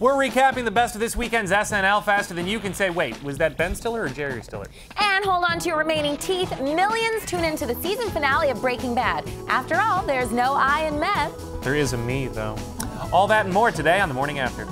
We're recapping the best of this weekend's SNL faster than you can say, wait, was that Ben Stiller or Jerry Stiller? And hold on to your remaining teeth. Millions tune into the season finale of Breaking Bad. After all, there's no I in meth. There is a me, though. All that and more today on The Morning After.